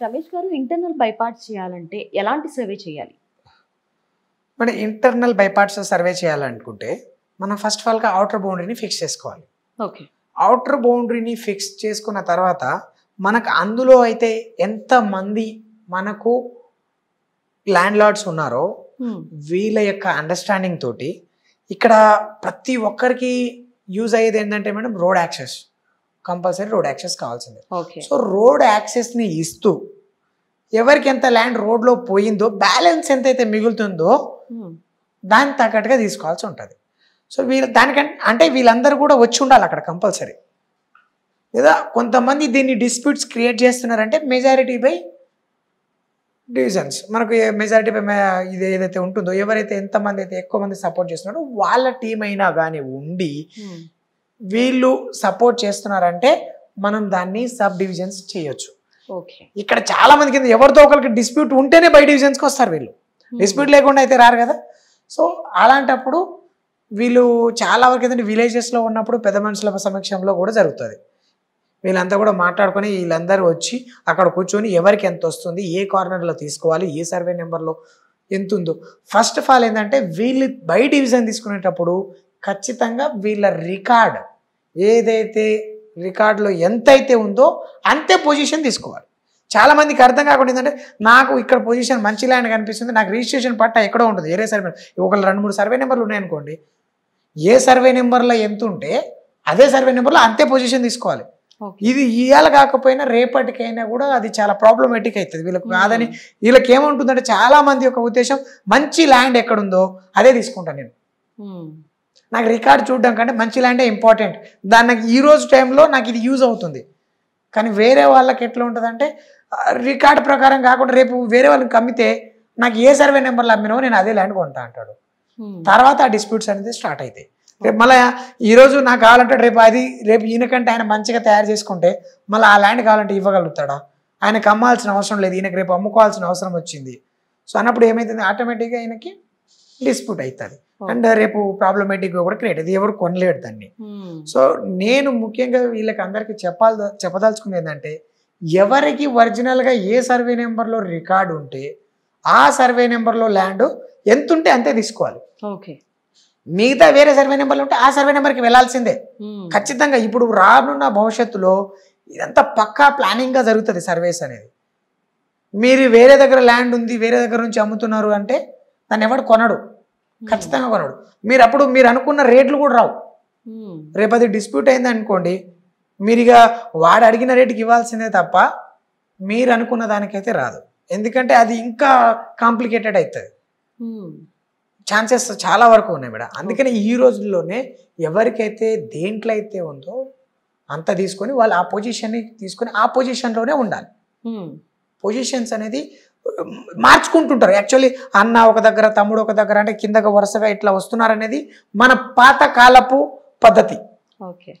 రమేష్ గారు internal by parts చేయాలంటే ఎలాంటి సర్వే చేయాలి? మన ఇంటర్నల్ బైపార్ట్స్ సర్వే చేయాలనుకుంటే మనం ఫస్ట్ ఆఫ్ ఆల్గా అవుటర్ బౌండరీని ఫిక్స్ చేసుకోవాలి. ఓకే అవుటర్ బౌండరీని ఫిక్స్ చేసుకున్న తర్వాత మనకు అందులో అయితే ఎంతమంది మనకు ల్యాండ్ లార్డ్స్ ఉన్నారో వీళ్ళ యొక్క అండర్స్టాండింగ్ తోటి ఇక్కడ ప్రతి ఒక్కరికి యూజ్ అయ్యేది ఏంటంటే madam road access compulsory road access కావాల్సిందే. సో రోడ్ యాక్సెస్ని ఇస్తూ ఎవరికి ఎంత ల్యాండ్ రోడ్లో పోయిందో బ్యాలెన్స్ ఎంతైతే మిగులుతుందో దాని తగ్గట్టుగా తీసుకోవాల్సి ఉంటుంది. సో వీళ్ళు దానికంటే అంటే వీళ్ళందరూ కూడా వచ్చి ఉండాలి అక్కడ కంపల్సరీ. లేదా కొంతమంది దీన్ని డిస్ప్యూట్స్ క్రియేట్ చేస్తున్నారంటే మెజారిటీ బై డివిజన్స్. మనకు మెజారిటీ బై ఇది ఏదైతే ఉంటుందో ఎవరైతే ఎంతమంది అయితే ఎక్కువ మంది సపోర్ట్ చేస్తున్నారో వాళ్ళ టీం అయినా కానీ ఉండి వీళ్ళు సపోర్ట్ చేస్తున్నారంటే మనం దాన్ని సబ్ డివిజన్స్ చేయొచ్చు. ఓకే. ఇక్కడ చాలా మంది కింద ఎవరితో ఒకరికి డిస్ప్యూట్ ఉంటేనే బై డివిజన్స్కి వస్తారు వీళ్ళు. డిస్ప్యూట్ లేకుండా అయితే రారు కదా. సో అలాంటప్పుడు వీళ్ళు చాలా వరకు ఏంటంటే విలేజెస్లో ఉన్నప్పుడు పెద్ద మనుషుల సమక్షంలో కూడా జరుగుతుంది. వీళ్ళంతా కూడా మాట్లాడుకొని వీళ్ళందరూ వచ్చి అక్కడ కూర్చొని ఎవరికి ఎంత వస్తుంది ఏ కార్నర్లో తీసుకోవాలి ఏ సర్వే నెంబర్లో ఎంత ఉందో. ఫస్ట్ ఆఫ్ ఆల్ ఏంటంటే వీళ్ళు బై డివిజన్ తీసుకునేటప్పుడు ఖచ్చితంగా వీళ్ళ రికార్డ్ ఏదైతే రికార్డులో ఎంతైతే ఉందో అంతే పొజిషన్ తీసుకోవాలి. చాలా మందికి అర్థం కాకుండా ఏంటంటే నాకు ఇక్కడ పొజిషన్ మంచి ల్యాండ్ కనిపిస్తుంది నాకు రిజిస్ట్రేషన్ పట్టా ఎక్కడో ఉంటుంది వేరే సర్వే ఒక రెండు మూడు సర్వే నెంబర్లు ఉన్నాయనుకోండి ఏ సర్వే నెంబర్లో ఎంత ఉంటే అదే సర్వే నెంబర్లో అంతే పొజిషన్ తీసుకోవాలి. ఇది ఇవాళ కాకపోయినా రేపటికైనా కూడా అది చాలా ప్రాబ్లమేటిక్ అవుతుంది. వీళ్ళకి కాదని వీళ్ళకి ఏముంటుందంటే చాలా మంది యొక్క ఉద్దేశం మంచి ల్యాండ్ ఎక్కడుందో అదే తీసుకుంటాను నేను. నాకు రికార్డ్ చూడడం కంటే మంచి ల్యాండే ఇంపార్టెంట్. దాన్ని నాకు ఈ రోజు టైంలో నాకు ఇది యూజ్ అవుతుంది. కానీ వేరే వాళ్ళకి ఎట్లా ఉంటుందంటే రికార్డ్ ప్రకారం కాకుండా రేపు వేరే వాళ్ళకి అమ్మితే నాకు ఏ సర్వే నెంబర్లో అమ్మినో నేను అదే ల్యాండ్ కొంటా అంటాడు. తర్వాత ఆ డిస్ప్యూట్స్ అనేది స్టార్ట్ అవుతాయి రేపు మళ్ళీ ఈరోజు నాకు కావాలంటే రేపు అది రేపు ఈయనకంటే ఆయన మంచిగా తయారు చేసుకుంటే మళ్ళీ ఆ ల్యాండ్ కావాలంటే ఇవ్వగలుగుతాడా? ఆయనకు అమ్మాల్సిన అవసరం లేదు ఈయనకి రేపు అమ్ముకోవాల్సిన అవసరం వచ్చింది. సో అన్నప్పుడు ఏమవుతుంది ఆటోమేటిక్గా ఆయనకి డిస్ప్యూట్ అవుతుంది అండ్ రేపు ప్రాబ్లమేటిక్గా కూడా క్రియేట్ అది ఎవరు కొనలేడు దాన్ని. సో నేను ముఖ్యంగా వీళ్ళకి అందరికీ చెప్పాలి చెప్పదలుచుకునేది ఏంటంటే ఎవరికి ఒరిజినల్గా ఏ సర్వే నెంబర్లో రికార్డు ఉంటే ఆ సర్వే నెంబర్లో ల్యాండ్ ఎంత ఉంటే అంతే తీసుకోవాలి. ఓకే. మిగతా వేరే సర్వే నెంబర్లు ఉంటే ఆ సర్వే నెంబర్కి వెళ్ళాల్సిందే. ఖచ్చితంగా ఇప్పుడు రానున్న భవిష్యత్తులో ఇదంతా పక్కా ప్లానింగ్గా జరుగుతుంది సర్వేస్ అనేది. మీరు వేరే దగ్గర ల్యాండ్ ఉంది వేరే దగ్గర నుంచి అమ్ముతున్నారు అంటే దాన్ని ఎవడు కొనడు ఖచ్చితంగా కొనడు. మీరు అప్పుడు మీరు అనుకున్న రేట్లు కూడా రావు. రేపు అది డిస్ప్యూట్ అయింది అనుకోండి మీరు ఇక వాడు అడిగిన రేటుకి ఇవ్వాల్సిందే తప్ప మీరు అనుకున్న దానికైతే రాదు. ఎందుకంటే అది ఇంకా కాంప్లికేటెడ్ అవుతుంది ఛాన్సెస్ చాలా వరకు ఉన్నాయి మేడం. అందుకని ఈ రోజుల్లోనే ఎవరికైతే దేంట్లో అయితే ఉందో అంత తీసుకొని వాళ్ళు ఆ పొజిషన్ని తీసుకొని ఆ పొజిషన్లోనే ఉండాలి. పొజిషన్స్ అనేది మార్చుకుంటుంటారు. యాక్చువల్లీ అన్న ఒక దగ్గర తమ్ముడు ఒక దగ్గర అంటే కిందగా వరుసగా ఇట్లా వస్తున్నారనేది మన పాతకాలపు పద్ధతి. ఓకే.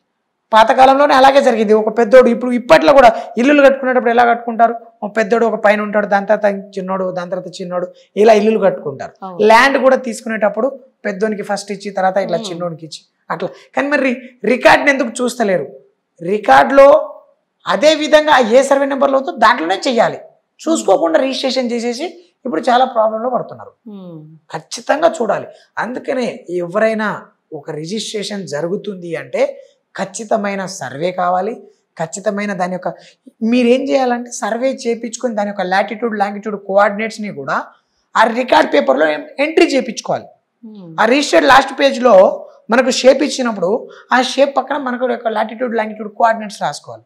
పాతకాలంలోనే అలాగే జరిగింది. ఒక పెద్దోడు ఇప్పుడు ఇప్పట్లో కూడా ఇల్లులు కట్టుకునేటప్పుడు ఎలా కట్టుకుంటారు? ఒక పెద్దోడు ఒక పైన ఉంటాడు దాని తర్వాత చిన్నోడు దాని తర్వాత చిన్నోడు ఇలా ఇల్లులు కట్టుకుంటారు. ల్యాండ్ కూడా తీసుకునేటప్పుడు పెద్దోనికి ఫస్ట్ ఇచ్చి తర్వాత ఇట్లా Hmm. చిన్నోడికి ఇచ్చి అట్లా. కానీ మరి రికార్డ్ని ఎందుకు చూస్తలేరు? రికార్డులో అదే విధంగా ఏ సర్వే నెంబర్లో ఉందో దాంట్లోనే చెయ్యాలి. చూసుకోకుండా రిజిస్ట్రేషన్ చేసేసి ఇప్పుడు చాలా ప్రాబ్లంలో పడుతున్నారు. ఖచ్చితంగా చూడాలి. అందుకనే ఎవరైనా ఒక రిజిస్ట్రేషన్ జరుగుతుంది అంటే ఖచ్చితమైన సర్వే కావాలి. ఖచ్చితమైన దాని యొక్క మీరేం చేయాలంటే సర్వే చేయించుకొని దాని యొక్క లాటిట్యూడ్ లాంగిట్యూడ్ కోఆర్డినేట్స్ని కూడా ఆ రికార్డ్ పేపర్లో ఎంట్రీ చేయించుకోవాలి ఆ రిజిస్టర్డ్ లాస్ట్ పేజ్లో మనకు షేప్ ఇచ్చినప్పుడు ఆ షేప్ పక్కన మనకు యొక్క లాటిట్యూడ్ లాంగిట్యూడ్ కోఆర్డినేట్స్ రాసుకోవాలి.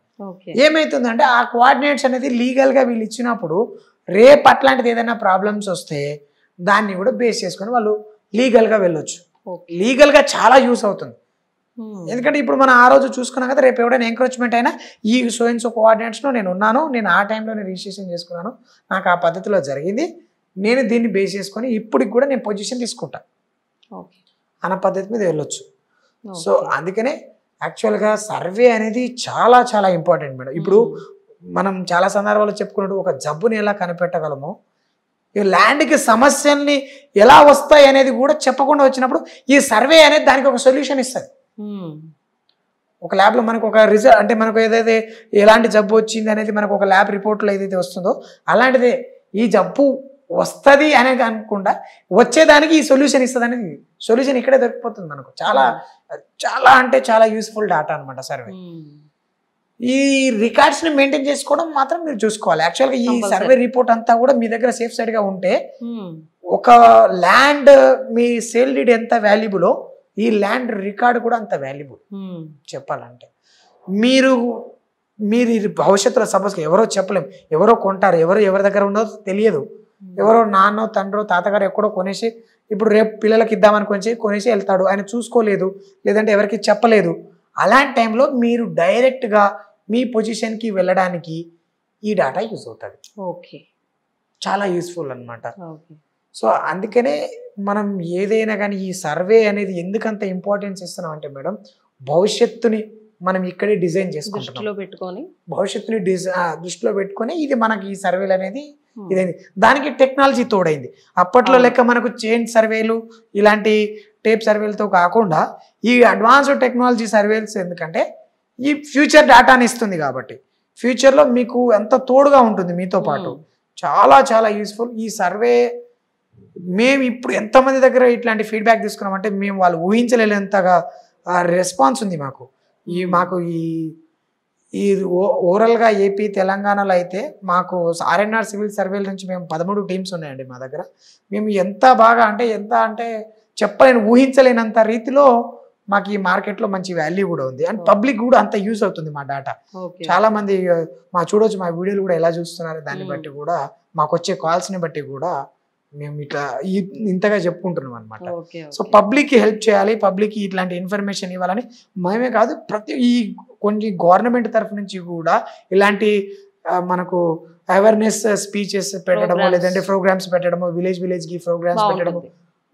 ఏమవుతుందంటే ఆ కోఆర్డినేట్స్ అనేది లీగల్గా వీళ్ళు ఇచ్చినప్పుడు రేపు అట్లాంటిది ఏదైనా ప్రాబ్లమ్స్ వస్తే దాన్ని కూడా బేస్ చేసుకొని వాళ్ళు లీగల్గా వెళ్ళొచ్చు. లీగల్గా చాలా యూస్ అవుతుంది. ఎందుకంటే ఇప్పుడు మనం ఆ రోజు చూసుకున్నాం కదా రేపు ఎవడైనా ఎంక్రోచ్మెంట్ అయినా ఈ సో అండ్ సో కోఆర్డినేట్స్లో నేను ఉన్నాను నేను ఆ టైంలో నేను రిజిస్ట్రేషన్ చేసుకున్నాను నాకు ఆ పద్ధతిలో జరిగింది నేను దీన్ని బేస్ చేసుకొని ఇప్పటికి కూడా నేను పొజిషన్ తీసుకుంటా. ఓకే. అన్న పద్ధతి మీద వెళ్ళొచ్చు. సో అందుకనే యాక్చువల్గా సర్వే అనేది చాలా చాలా ఇంపార్టెంట్ మేడం. ఇప్పుడు మనం చాలా సందర్భాల్లో చెప్పుకున్నట్టు ఒక జబ్బుని ఎలా కనిపెట్టగలమో? ఈ ల్యాండ్కి సమస్యల్ని ఎలా వస్తాయి అనేది కూడా చెప్పకుండా వచ్చినప్పుడు ఈ సర్వే అనేది దానికి ఒక సొల్యూషన్ ఇస్తుంది. ఒక ల్యాబ్లో మనకు ఒక రిజల్ట్ అంటే మనకు ఏదైతే ఎలాంటి జబ్బు వచ్చింది అనేది మనకు ఒక ల్యాబ్ రిపోర్ట్లో ఏదైతే వస్తుందో అలాంటిదే ఈ జబ్బు వస్తుంది అనేది అనుకుండా వచ్చేదానికి ఈ సొల్యూషన్ ఇస్తుంది అనేది సొల్యూషన్ ఇక్కడే దొరికిపోతుంది మనకు చాలా చాలా అంటే చాలా యూస్ఫుల్ డాటా అనమాట సర్వే. ఈ రికార్డ్స్ని మెయింటైన్ చేసుకోవడం మాత్రం మీరు చూసుకోవాలి యాక్చువల్గా ఈ Compulsory. సర్వే రిపోర్ట్ అంతా కూడా మీ దగ్గర సేఫ్ సైడ్గా ఉంటే ఉమ్. ఒక ల్యాండ్ మీ సేల్ డీడ్ ఎంత వాల్యుబులో ఈ ల్యాండ్ రికార్డ్ కూడా అంత వాల్యుబుల్ ఉమ్. చెప్పాలంటే మీరు మీరు భవిష్యత్తులో సపోజ్ ఎవరో చెప్పలేం ఎవరో కొంటారు ఎవరో ఎవరి దగ్గర ఉండదో తెలియదు ఎవరో నాన్నో తండ్రో తాతగారు ఎక్కడో కొనేసి ఇప్పుడు రేపు పిల్లలకి ఇద్దామని కొనేసి కొనేసి వెళ్తాడు. ఆయన చూసుకోలేదు లేదంటే ఎవరికి చెప్పలేదు. అలాంటి టైంలో మీరు డైరెక్ట్గా మీ పొజిషన్కి వెళ్ళడానికి ఈ డేటా యూజ్ అవుతుంది. ఓకే. చాలా యూస్ఫుల్ అన్నమాట. ఓకే. సో అందుకనే మనం ఏదైనా కానీ ఈ సర్వే అనేది ఎందుకంత ఇంపార్టెన్స్ ఇస్తున్నాం అంటే మేడం భవిష్యత్తుని మనం ఇక్కడే డిజైన్ చేసుకుంటున్నాం. దృష్టిలో పెట్టుకొని. భవిష్యత్తుని దృష్టిలో పెట్టుకొని ఇది మనకి ఈ సర్వేలు అనేది ఉమ్. ఇదైంది. దానికి టెక్నాలజీ తోడైంది. అప్పట్లో అవును. లెక్క మనకు చైన్ సర్వేలు ఇలాంటి టేప్ సర్వేలతో కాకుండా ఈ అడ్వాన్స్డ్ టెక్నాలజీ సర్వేల్స్ ఎందుకంటే ఈ ఫ్యూచర్ డేటాని ఇస్తుంది కాబట్టి. ఫ్యూచర్లో మీకు ఎంత తోడుగా ఉంటుంది మీతో పాటు. ఉమ్. చాలా చాలా యూస్ఫుల్. ఈ సర్వే మేము ఇప్పుడు ఎంతమంది దగ్గర ఇట్లాంటి ఫీడ్బ్యాక్ తీసుకున్నామంటే మేము వాళ్ళు ఊహించలేనంతగా రెస్పాన్స్ ఉంది మాకు. ఈ మాకు ఈ ఈ ఓ- ఓవరాల్గా ఏపీ తెలంగాణలో అయితే మాకు ఆర్ఎన్ఆర్ సివిల్ సర్వేల నుంచి మేము పదమూడు టీమ్స్ ఉన్నాయండి మా దగ్గర. మేము ఎంత బాగా అంటే ఎంత అంటే చెప్పలేని ఊహించలేనంత రీతిలో మాకు ఈ మార్కెట్లో మంచి వాల్యూ కూడా ఉంది. అండ్ పబ్లిక్ కూడా అంత యూస్ అవుతుంది మా డేటా. చాలా మంది మా చూడొచ్చు మా వీడియోలు కూడా ఎలా చూస్తున్నారు దాన్ని. బట్టి కూడా మాకు వచ్చే కాల్స్ని బట్టి కూడా మేము ఇట్లా ఇంతగా చెప్పుకుంటున్నాం అనమాట సో పబ్లిక్కి హెల్ప్ చేయాలి పబ్లిక్కి ఇట్లాంటి ఇన్ఫర్మేషన్ ఇవ్వాలని మేమే కాదు ప్రతి ఈ కొన్ని గవర్నమెంట్ తరఫు నుంచి కూడా ఇలాంటి మనకు అవేర్నెస్ స్పీచెస్ పెట్టడము. లేదంటే ప్రోగ్రామ్స్ పెట్టడము విలేజ్ విలేజ్కి ప్రోగ్రామ్స్ పెట్టడము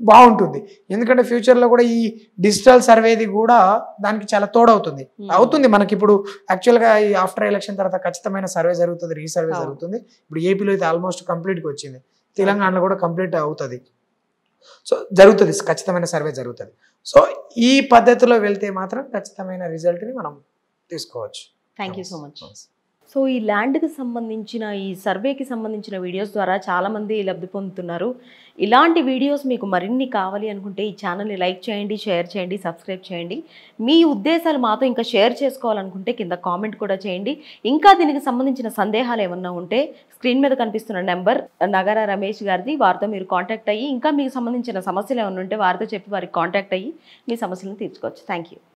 బాగుంటుంది. ఎందుకంటే ఫ్యూచర్లో కూడా ఈ డిజిటల్ సర్వేది కూడా దానికి చాలా తోడవుతుంది. Hmm. అవుతుంది మనకి ఇప్పుడు యాక్చువల్గా ఈ ఆఫ్టర్ ఎలక్షన్ తర్వాత ఖచ్చితమైన సర్వే జరుగుతుంది రీసర్వే. జరుగుతుంది. ఇప్పుడు ఏపీలో అయితే ఆల్మోస్ట్ కంప్లీట్గా వచ్చింది. తెలంగాణలో కూడా కంప్లీట్ అవుతుంది. సో జరుగుతుంది. ఖచ్చితమైన సర్వే జరుగుతుంది. సో ఈ పద్ధతిలో వెళ్తే మాత్రం ఖచ్చితమైన రిజల్ట్ని మనం తీసుకోవచ్చు. Thank you so much so ఈ ల్యాండ్కి సంబంధించిన ఈ సర్వేకి సంబంధించిన వీడియోస్ ద్వారా చాలామంది లబ్ధి పొందుతున్నారు. ఇలాంటి వీడియోస్ మీకు మరిన్ని కావాలి అనుకుంటే ఈ ఛానల్ని లైక్ చేయండి షేర్ చేయండి సబ్స్క్రైబ్ చేయండి. మీ ఉద్దేశాలు మాతో ఇంకా షేర్ చేసుకోవాలనుకుంటే కింద కామెంట్ కూడా చేయండి. ఇంకా దీనికి సంబంధించిన సందేహాలు ఏమన్నా ఉంటే స్క్రీన్ మీద కనిపిస్తున్న నెంబర్ నగర రమేష్ గారిది వారితో మీరు కాంటాక్ట్ అయ్యి ఇంకా మీకు సంబంధించిన సమస్యలు ఏమన్నా ఉంటే వారితో చెప్పి వారికి కాంటాక్ట్ అయ్యి మీ సమస్యలను తీర్చుకోవచ్చు. Thank you